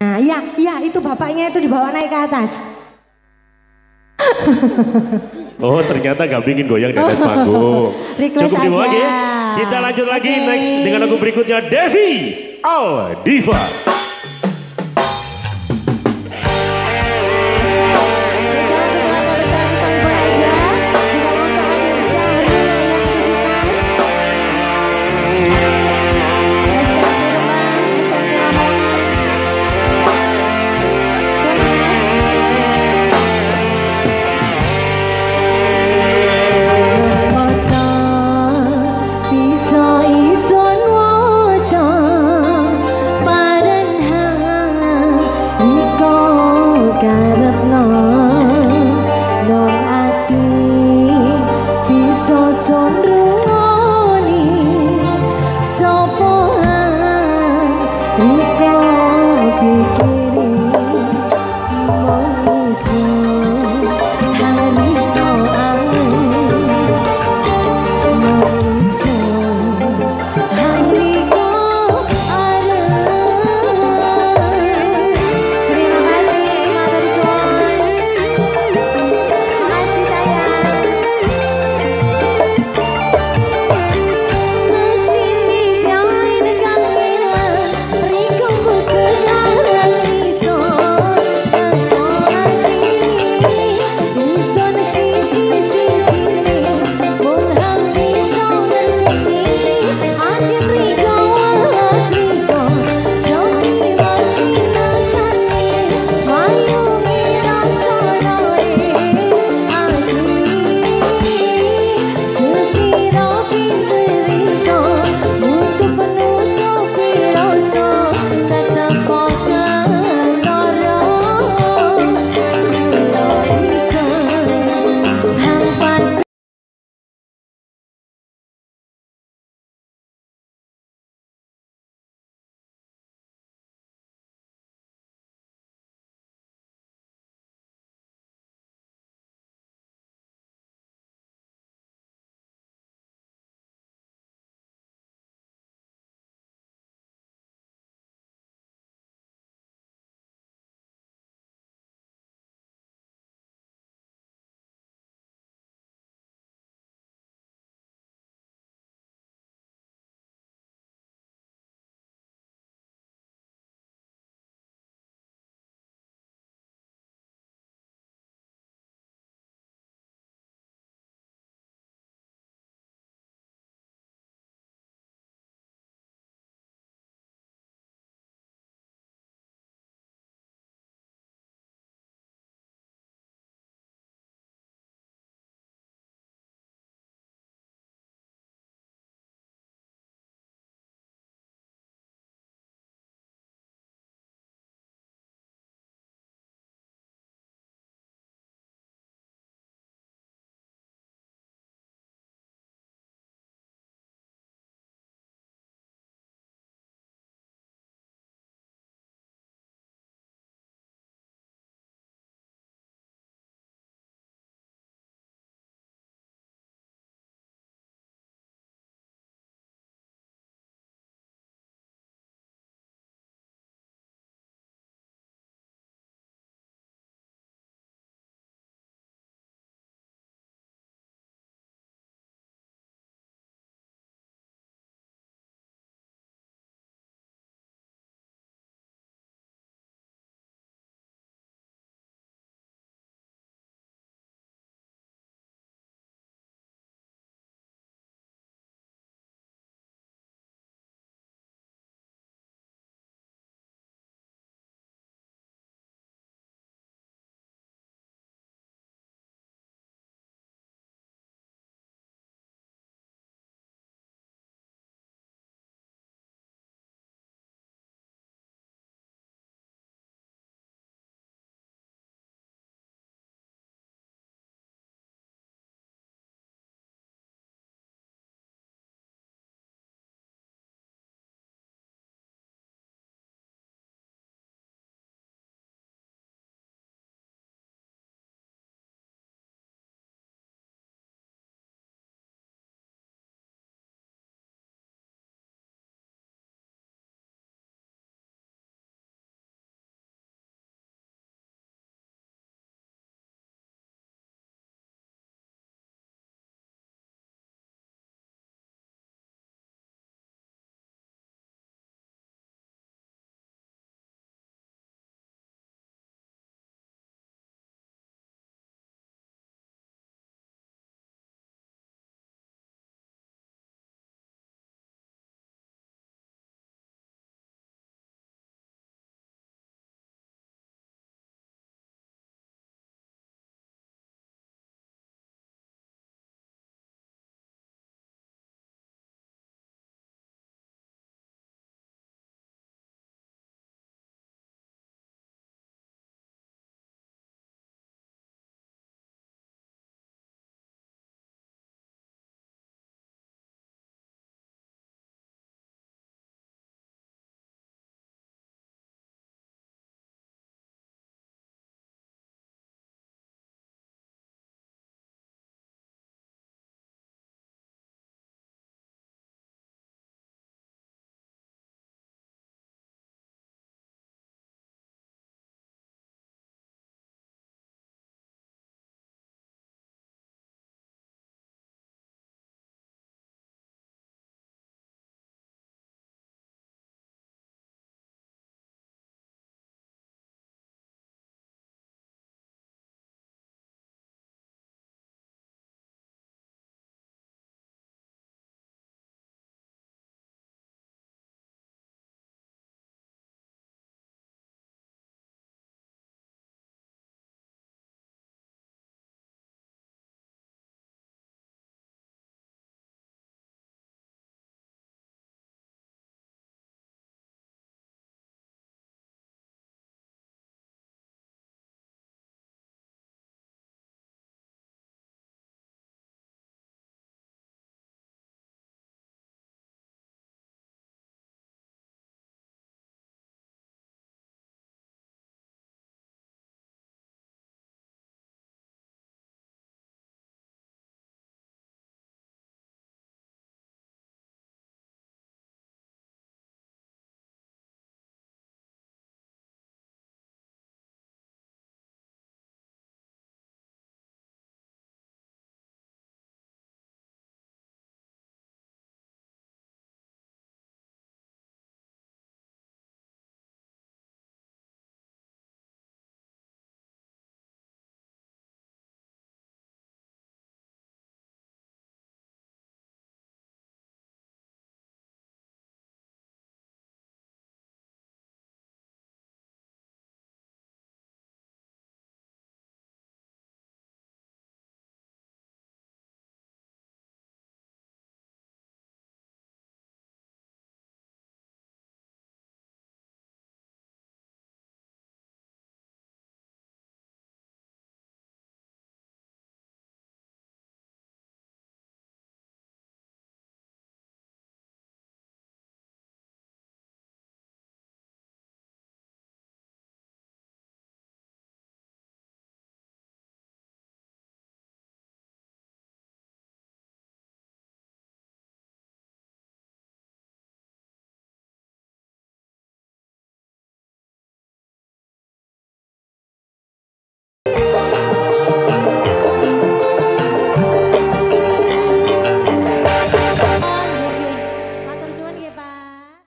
Nah, iya, iya itu bapaknya itu dibawa naik ke atas. Oh ternyata gak bikin goyang di atas panggung. Request Cukup aja. lagi. Kita lanjut lagi Oke. next dengan lagu berikutnya Devi Al Diva. corazón.